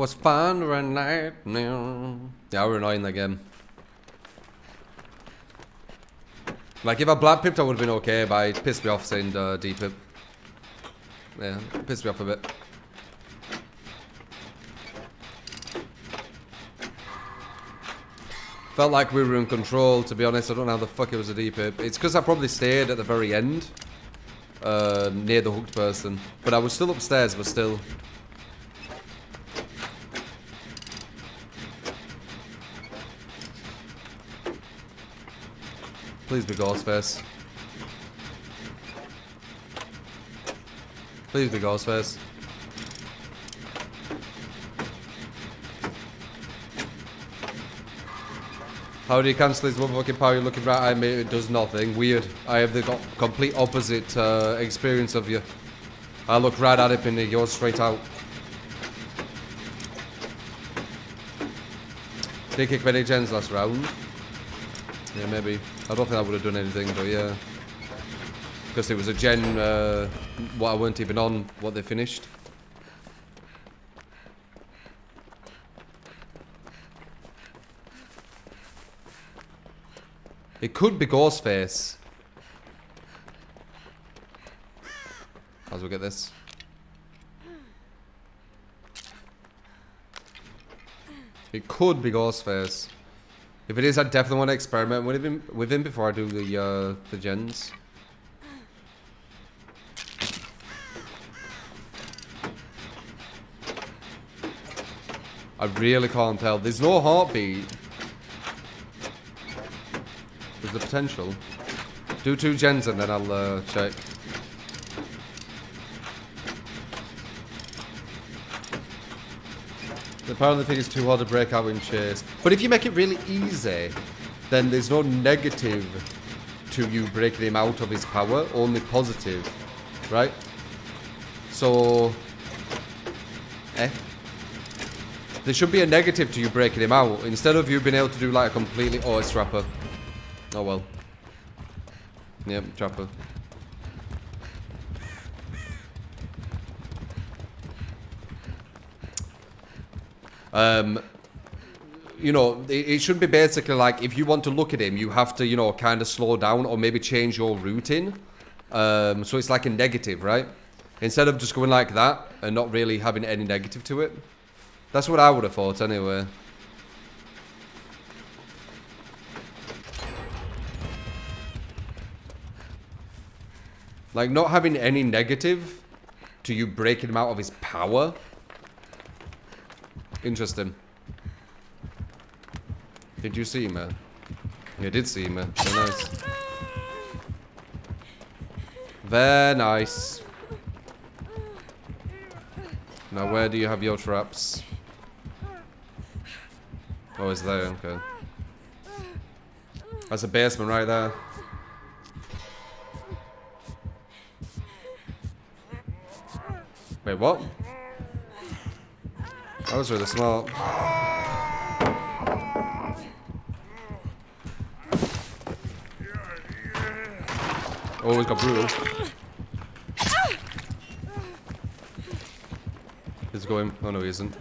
was fun one night. Yeah, we're annoying that game. Like, if I black pipped, I would have been okay, but it pissed me off saying uh, D pip. Yeah, pissed me off a bit. Felt like we were in control, to be honest. I don't know how the fuck it was a D pip. It's because I probably stayed at the very end. Uh, near the hooked person. But I was still upstairs, but still. Please be Ghostface. Please be Ghostface. How do you cancel this motherfucking power? You're looking right at me, it does nothing. Weird. I have the complete opposite uh, experience of you. I look right at it and it goes straight out. Did kick many gens last round? Yeah, maybe. I don't think I would have done anything, but yeah. Because it was a gen, uh, what I weren't even on, what they finished. It could be Ghostface. As we get this. It could be Ghostface. If it is, I definitely want to experiment with him, with him before I do the uh, the gens. I really can't tell. There's no heartbeat. There's the potential. Do two gens and then I'll uh, check. Apparently, think it's too hard to break out in chase. But if you make it really easy, then there's no negative to you breaking him out of his power, only positive, right? So, eh? There should be a negative to you breaking him out, instead of you being able to do like a completely... Oh, it's Trapper. Oh well. Yep, Trapper. Um, you know, it, should be basically like if you want to look at him, you have to, you know, kind of slow down or maybe change your routing. Um, so it's like a negative, right? Instead of just going like that and not really having any negative to it. That's what I would have thought anyway. Like not having any negative to you breaking him out of his power Interesting. Did you see me? You did see me. Very nice. Very nice. Now where do you have your traps? Oh, it's there, okay. That's a basement right there. Wait, what? That was really small... Oh, he's got brutal. He's going. Oh no, he isn't.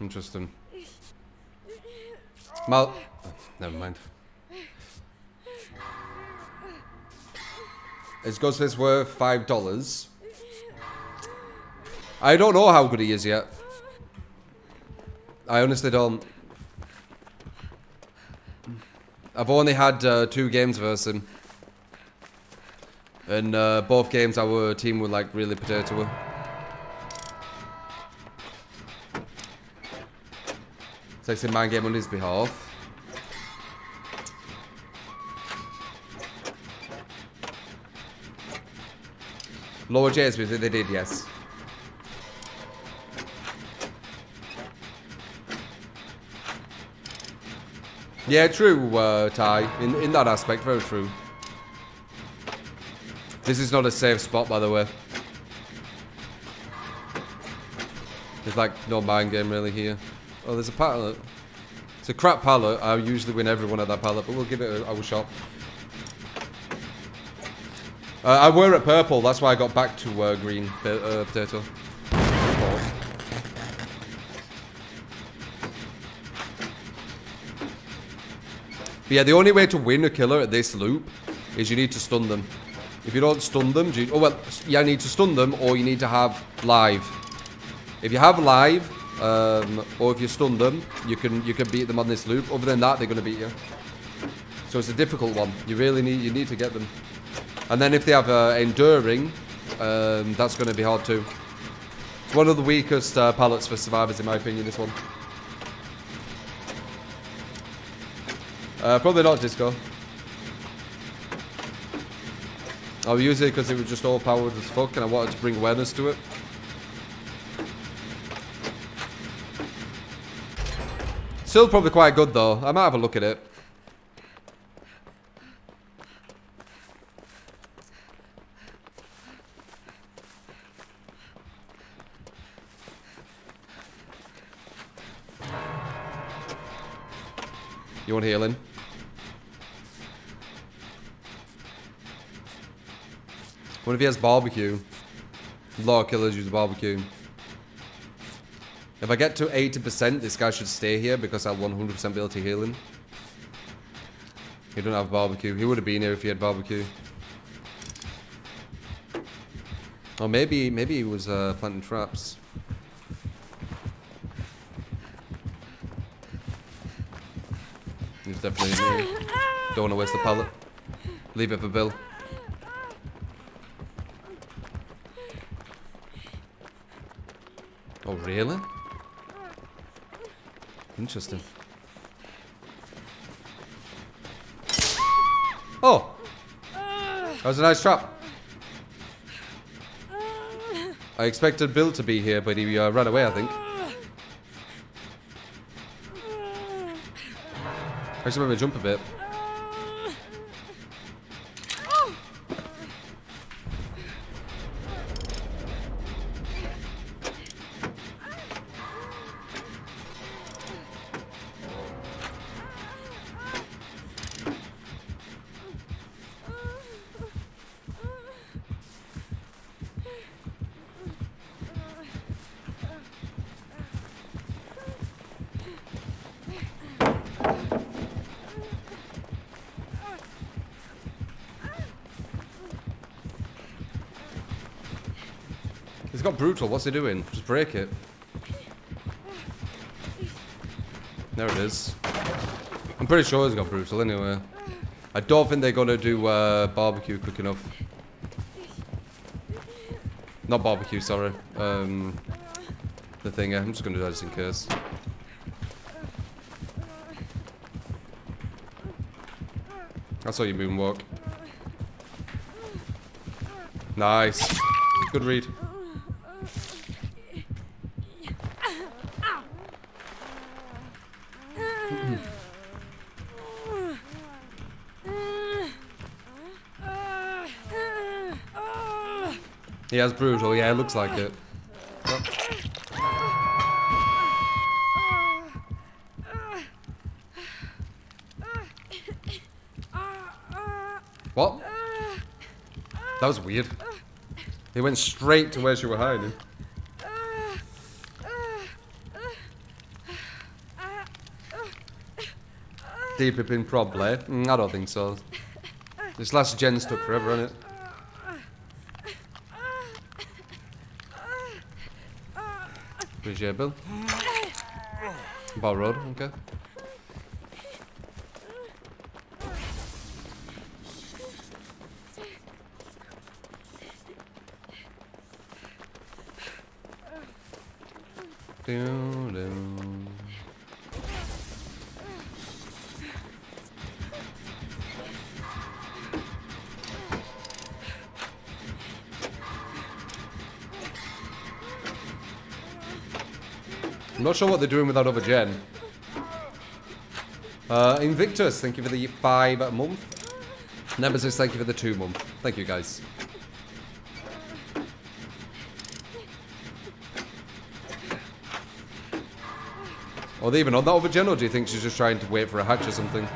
Interesting. Mal. Oh, never mind. Is Ghostface worth five dollars? I don't know how good he is yet. I honestly don't. I've only had uh, two games versus him. And uh, both games our team were like really potato. Takes a mind game on his behalf. Lower J's, they did, yes. Yeah, true, uh, Ty. In, in that aspect, very true. This is not a safe spot, by the way. There's like no mind game really here. Oh, there's a pallet. It's a crap pallet. I usually win everyone at that pallet, but we'll give it a, a shot. Uh, I were at purple, that's why I got back to uh, green uh, potato. But yeah, the only way to win a killer at this loop is you need to stun them. If you don't stun them, you, oh well, yeah, you need to stun them or you need to have live. If you have live, um, or if you stun them, you can you can beat them on this loop. Other than that, they're going to beat you. So it's a difficult one. You really need you need to get them. And then if they have uh, enduring, um, that's going to be hard too. It's one of the weakest uh, pallets for survivors, in my opinion. This one. Uh, probably not disco. I'll use it because it was just all powered as fuck and I wanted to bring awareness to it. Still probably quite good though. I might have a look at it. You want healing? What if he has barbecue? A lot of killers use barbecue. If I get to 80%, this guy should stay here because I'll 100% be able to heal him. He don't have barbecue. He would have been here if he had barbecue. Or maybe, maybe he was uh, planting traps. Definitely in here. Don't want to waste the pallet. Leave it for Bill. Oh, really? Interesting. Oh! That was a nice trap. I expected Bill to be here, but he uh, ran away, I think. I just remember jump a bit. He's got brutal. What's he doing? Just break it. There it is. I'm pretty sure he's got brutal anyway. I don't think they're gonna do uh, barbecue quick enough. Not barbecue, sorry. Um, the thing. I'm just gonna do that just in case. I saw you moonwalk. Nice. Good read. He has brutal, yeah, it looks like it. What? That was weird. He went straight to where she were hiding. Deeper pin probably. Mm, I don't think so. This last gen took forever, hasn't it? Appreciate Bill. Bar road, okay. I'm not sure what they're doing with that other gen. Uh, Invictus, thank you for the five month. Nemesis, thank you for the two month. Thank you, guys. Are they even on that other gen, or do you think she's just trying to wait for a hatch or something?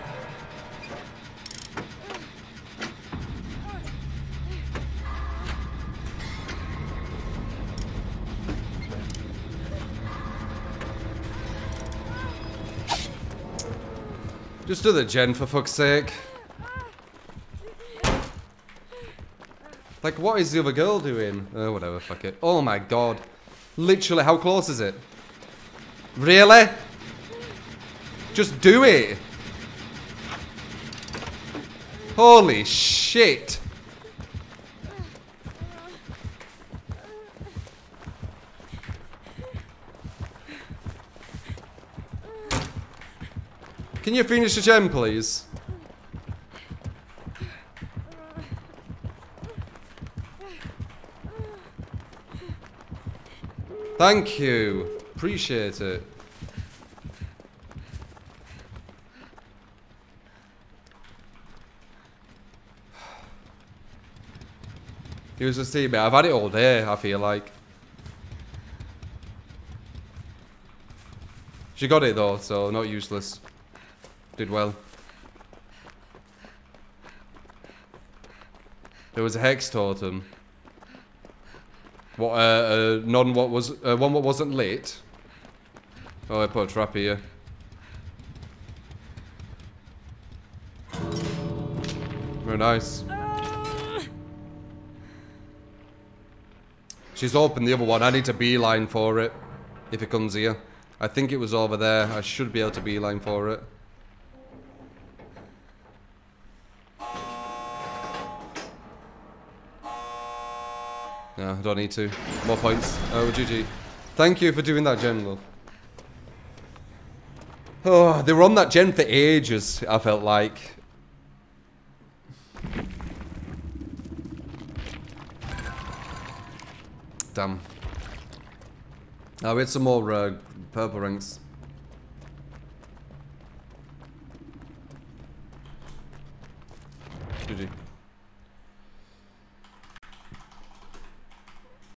Just do the gen for fuck's sake. Like, what is the other girl doing? Oh, whatever, fuck it. Oh my god. Literally, how close is it? Really? Just do it. Holy shit. Can you finish the gem, please? Thank you. Appreciate it. He was just saying, I've had it all day, I feel like. She got it though, so not useless. Did well. There was a hex totem. What, uh, uh none what was, uh, one what wasn't lit. Oh, I put a trap here. Very nice. She's opened the other one. I need to beeline for it. If it comes here. I think it was over there. I should be able to beeline for it. No, I don't need to. More points. Oh, GG. Thank you for doing that, Gen, love. Oh, they were on that gen for ages, I felt like. Damn. Oh, we had some more uh, purple rings. GG.